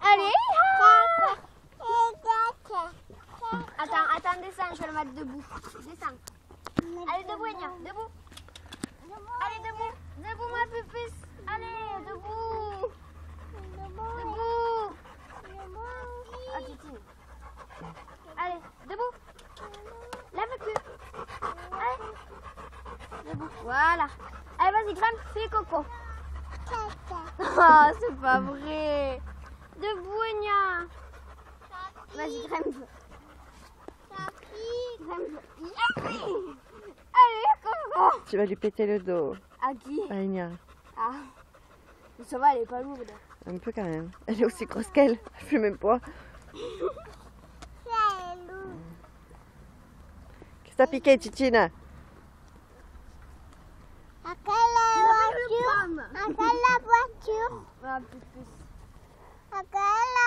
Allez Attends, attends, descends, je vais le mettre debout. Descends. Allez, debout, Enya, debout. Allez, debout. Debout, ma pupus. Allez, debout. Debout. Ah, Titi. Allez, debout. Lève le cul. Allez. Debout. Voilà. Allez, vas-y, grimpe, fais coco. Oh, c'est pas vrai. Debout, Enya. Vas-y, grimpe. Allez, coco. Tu vas lui péter le dos. À qui? À Enya. Ah. Mais ça va, elle est pas lourde. Un peu quand même. Elle est aussi grosse qu'elle. Elle fait le même poids. Qu'est-ce que t'as piqué, Titine Agora,